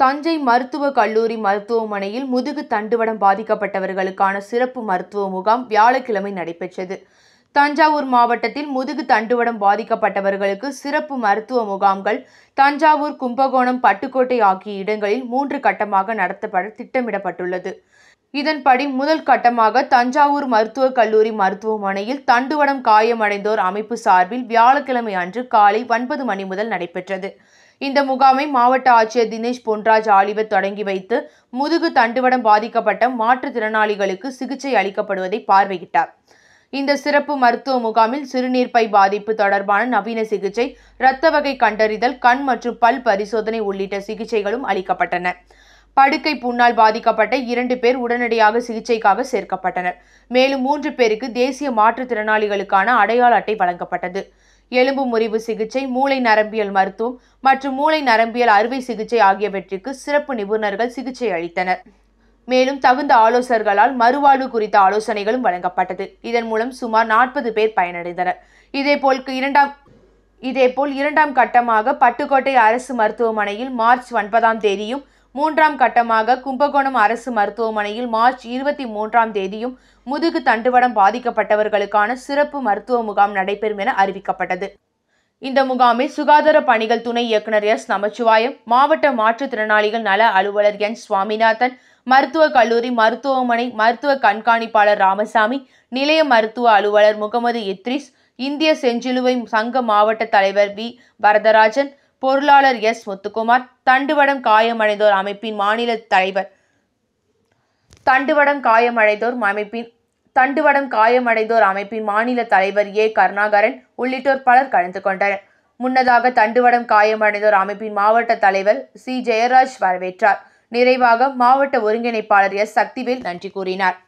தஞ்சை மருத்துவக் கல்லூரி மருத்துவமனையில் முதுகு தண்டுவடம் பாதிக்கப்பட்டவர்களுக்கான சிறப்பு மருத்துவ முகாம் வியாழக்கிழமை நடைபெற்றது. தஞ்சாவூர் மாவட்டத்தில் முதுகு தண்டுவடம் பாதிக்கப்பட்டவர்களுக்கு சிறப்பு மருத்துவ முகாம்கள் தஞ்சாவூர் கும்பகோணம் பட்டுக்கோட்டை ஆகிய இடங்களில் மூன்று கட்டமாக நடத்தப்பட திட்டமிடப்பட்டுள்ளது. இதன்படி முதல் கட்டமாக தஞ்சாவூர் மருத்துவக் கல்லூரி மருத்துவமனையில் தண்டுவடம் காயமடைந்தோர் அமைப்பு சார்பில் வியாழக்கிழமை அன்று காலை ஒன்பது மணி முதல் நடைபெற்றது. இந்த முகாமை மாவட்ட ஆட்சியர் தினேஷ் பொன்ராஜ் ஆலிவர் தொடங்கி வைத்து முதுகு தண்டுவடம் பாதிக்கப்பட்ட மாற்றுத்திறனாளிகளுக்கு சிகிச்சை அளிக்கப்படுவதை பார்வையிட்டார். இந்த சிறப்பு மருத்துவ முகாமில் சிறுநீர்ப்பை பாதிப்பு தொடர்பான நவீன சிகிச்சை இரத்த வகை கண்டறிதல் கண் மற்றும் பல் பரிசோதனை உள்ளிட்ட சிகிச்சைகளும் அளிக்கப்பட்டன. படுக்கை புண்ணால் பாதிக்கப்பட்ட இரண்டு பேர் உடனடியாக சிகிச்சைக்காக சேர்க்கப்பட்டனர். மேலும் மூன்று பேருக்கு தேசிய மாற்றுத்திறனாளிகளுக்கான அடையாள அட்டை வழங்கப்பட்டது. எலும்பு முறிவு சிகிச்சை மூளை நரம்பியல் மருத்துவம் மற்றும் மூளை நரம்பியல் அறுவை சிகிச்சை ஆகியவற்றிற்கு சிறப்பு நிபுணர்கள் சிகிச்சை அளித்தனர். மேலும் தகுந்த ஆலோசகர்களால் மறுவாழ்வு குறித்த ஆலோசனைகளும் வழங்கப்பட்டது. இதன் மூலம் சுமார் நாற்பது பேர் பயனடைந்தனர். இதேபோல் இரண்டாம் இதேபோல் இரண்டாம் கட்டமாக பட்டுக்கோட்டை அரசு மருத்துவமனையில் மார்ச் ஒன்பதாம் தேதியும் மூன்றாம் கட்டமாக கும்பகோணம் அரசு மருத்துவமனையில் மார்ச் இருபத்தி மூன்றாம் தேதியும் முதுகு தண்டுவடம் பாதிக்கப்பட்டவர்களுக்கான சிறப்பு மருத்துவ முகாம் நடைபெறும் என அறிவிக்கப்பட்டது. இந்த முகாமில் சுகாதார பணிகள் துணை இயக்குநர் எஸ். நமச்சிவாயம் மாவட்ட மாற்றுத்திறனாளிகள் நல அலுவலர் என். சுவாமிநாதன் மருத்துவக் கல்லூரி மருத்துவமனை மருத்துவ கண்காணிப்பாளர் ராமசாமி நிலைய மருத்துவ அலுவலர் முகமது இத்ரிஸ் இந்திய செஞ்சிலுவை சங்க மாவட்ட தலைவர் வி. வரதராஜன் பொருளாளர் எஸ். முத்துக்குமார் தண்டுவடம் காயமடைந்தோர் அமைப்பின் மாநில தலைவர். தண்டுவடம் காயமடைந்தோர் அமைப்பின் தண்டுவடம் காயமடைந்தோர் அமைப்பின் மாநில தலைவர் ஏ. கருணாகரன் உள்ளிட்டோர் பலர் கலந்து கொண்டனர். முன்னதாக தண்டுவடம் காயமடைந்தோர் அமைப்பின் மாவட்ட தலைவர் சி. ஜெயராஜ் வரவேற்றார். நிறைவாக மாவட்ட ஒருங்கிணைப்பாளர் எஸ். சக்திவேல் நன்றி கூறினார்.